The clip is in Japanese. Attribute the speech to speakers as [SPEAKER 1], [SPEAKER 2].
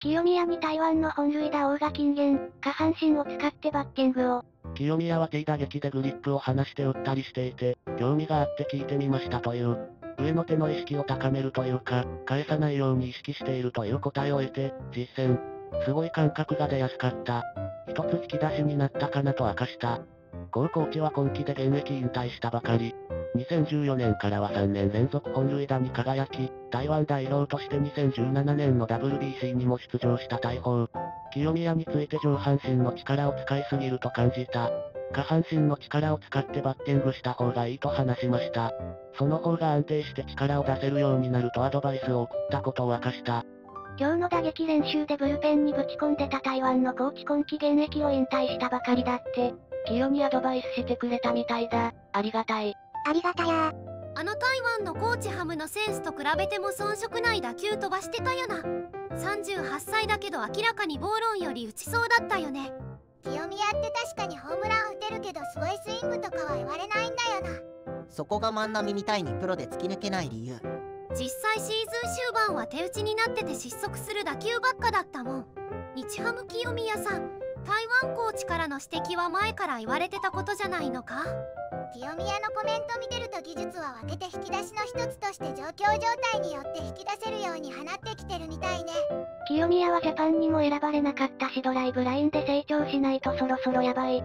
[SPEAKER 1] 清宮に台湾の本塁打王が金言、下半身を使ってバッティングを。
[SPEAKER 2] 清宮は T 打撃でグリップを離して打ったりしていて、興味があって聞いてみましたという。上の手の意識を高めるというか、返さないように意識しているという答えを得て、実践。すごい感覚が出やすかった。一つ引き出しになったかなと明かした。高校地は今季で現役引退したばかり。2014年からは3年連続本塁打に輝き、台湾代表として2017年の WBC にも出場した大砲。清宮について上半身の力を使いすぎると感じた。下半身の力を使ってバッティングした方がいいと話しました。その方が安定して力を出せるようになるとアドバイスを送ったことを明かした。
[SPEAKER 1] 今日の打撃練習でブルペンにぶち込んでた台湾のコーチ今季現役を引退したばかりだって。
[SPEAKER 2] 清にアドバイスしてくれたみたいだ。ありがたい。
[SPEAKER 1] ありがたや
[SPEAKER 3] あの台湾のコーチハムのセンスと比べても遜色ない打球飛ばしてたよな。38歳だけど明らかにボーロンより打ちそうだったよね。
[SPEAKER 4] 清宮って確かにホームラン打てるけどすごいスイングとかは言われないんだよ
[SPEAKER 5] な。そこが万波みたいにプロで突き抜けない理由。
[SPEAKER 3] 実際シーズン終盤は手打ちになってて失速する打球ばっかだったもん日ハム清宮さん台湾コーチからの指摘は前から言われてたことじゃないのか？
[SPEAKER 4] 清宮のコメント見てると技術は分けて引き出しの一つとして状況状態によって引き出せるように放ってきてるみたいね。
[SPEAKER 1] 清宮はジャパンにも選ばれなかったしドライブラインで成長しないとそろそろやばい